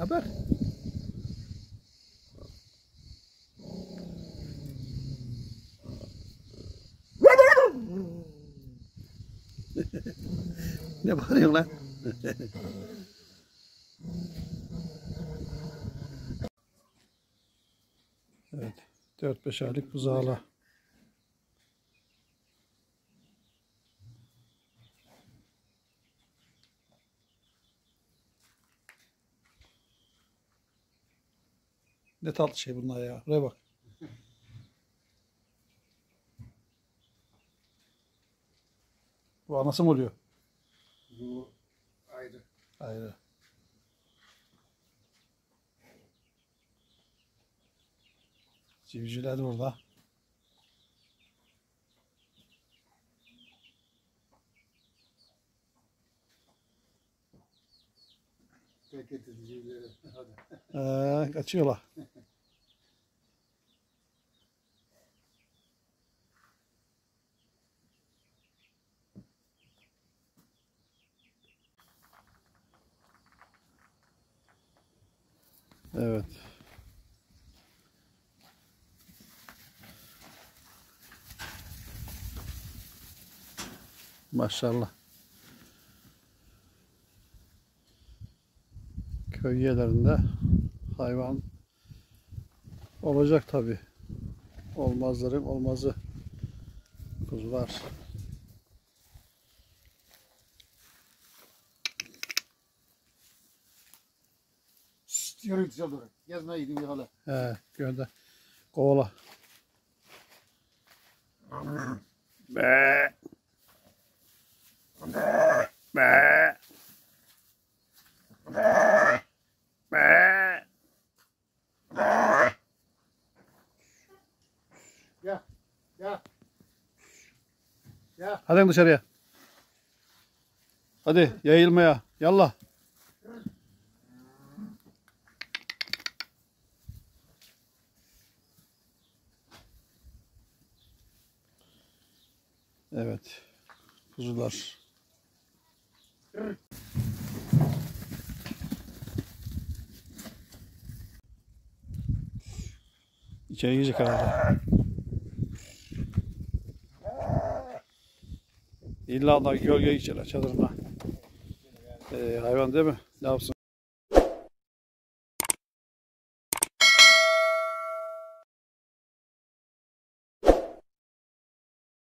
haber? ne bağırıyorsun lan? evet. 4-5 aylık buzağla. Ne tatlı şey bunlar ya. Buraya bak. Bu anası mı oluyor? Bu ayrı. Ayrı. Civcivler de burada. Tek edicileri. Ee, kaçıyorlar. Evet. Maşallah. Köy yerlerinde hayvan olacak tabi. Olmazların olmazı. Kuzular. Yürü güzel dur. Yazma bir hala. He, gönder. Kovala. Be. Be. Be. Ya. Ya. Hadi dışarıya. Hadi yayılmaya. Yallah. Evet. Kuzular. İçeri girecek herhalde. İlla da gölge içerler çadırına. Ee, hayvan değil mi? Ne yapsın?